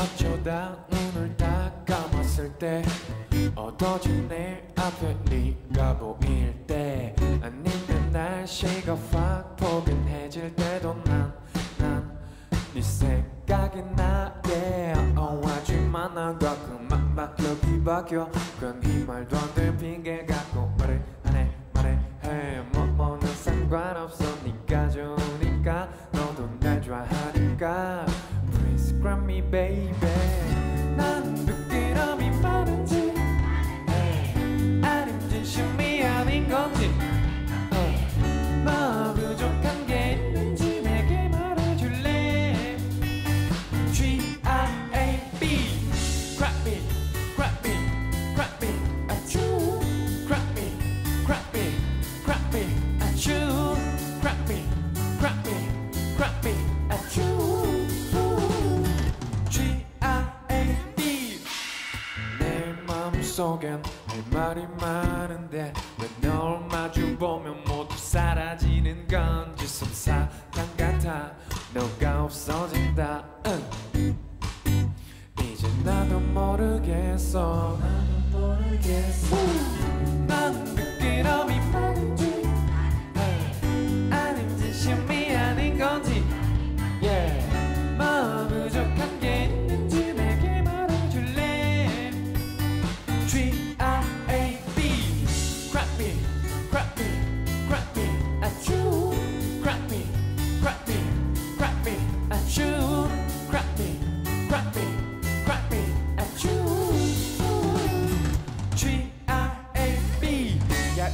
어쩌다 눈을 딱 감았을 때 어두워진 내 앞에 네가 보일 때 아니면 날씨가 확 포근해질 때도 난난네 생각이 나게 oh, 하지만 난 가끔 막 기억이 바뀌어. 괜히 말도 안 되는 핑계 갖고 말해 baby 속엔 할 말이 많은데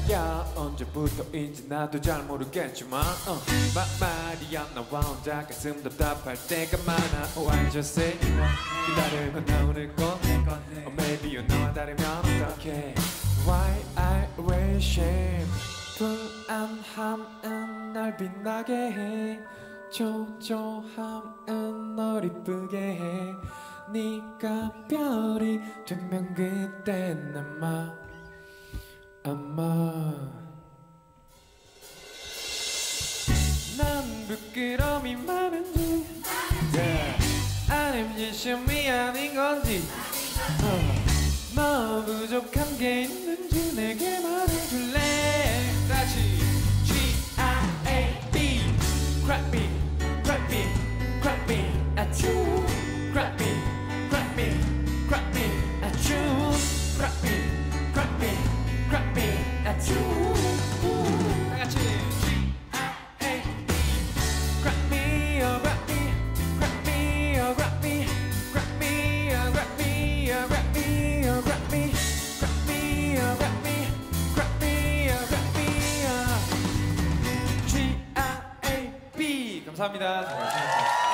야야 언제부터인지 나도 잘 모르겠지만 어, 마, 말이 안 나와 혼자 가슴 답답할 때가 많아. Oh I just say 기다리고 나오는 건 oh, Maybe you know 다르면 어떡해. Why I wish him 불안함은 날 빛나게 해. 초조함은 널 이쁘게 해. 네가 별이 되면 그땐 아마 아마 난 부끄러움이 많은지 yeah. 아님 진심이 아닌 건지 어. 뭐 부족한 게 있는지 내게 말해 감사합니다.